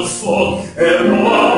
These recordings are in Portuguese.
O, Glanz,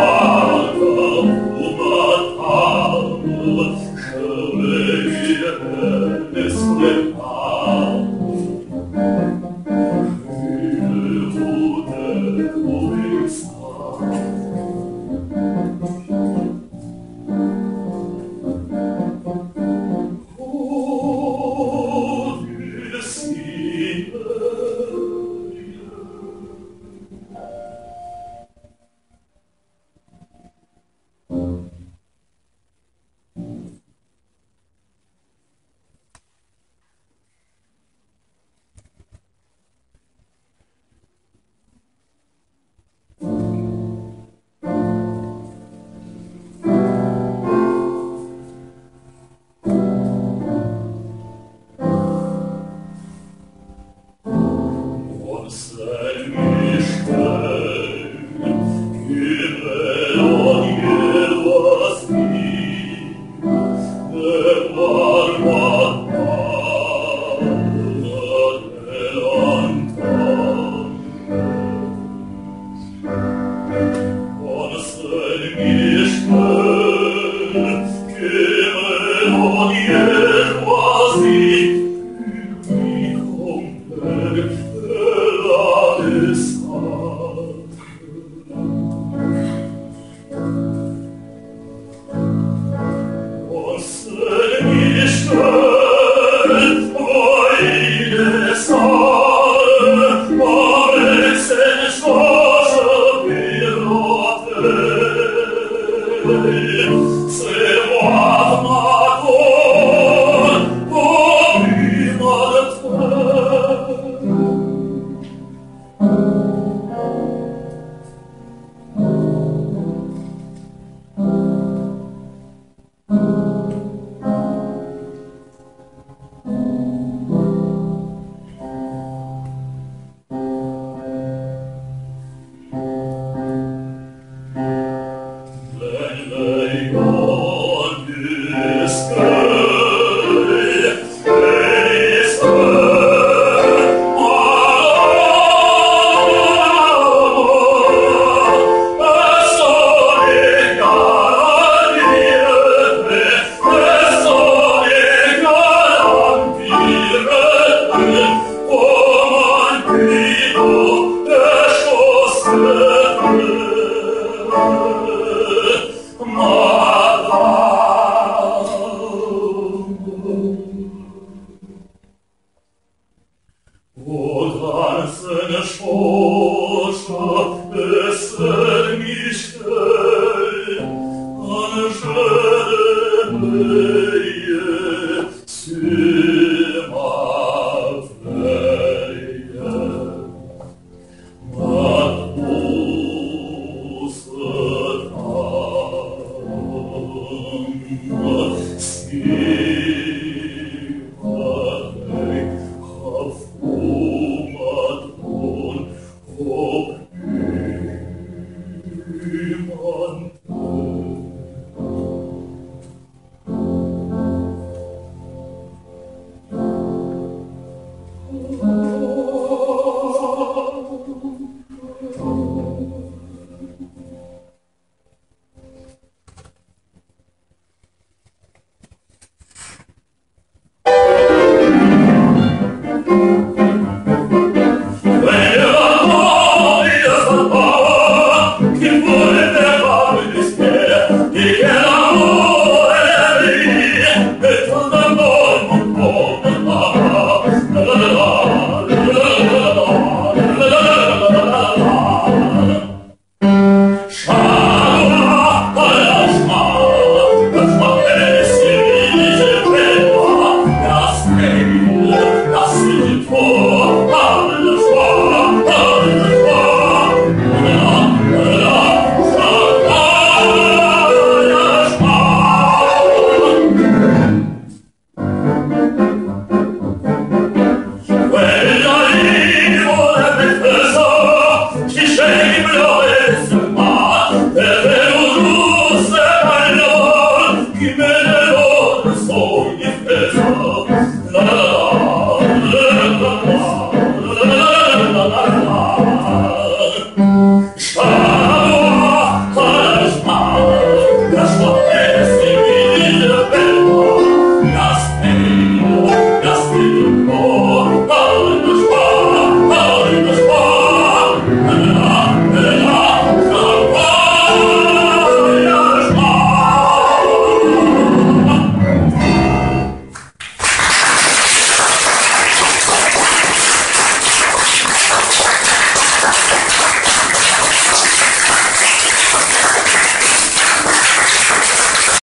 ne Schor,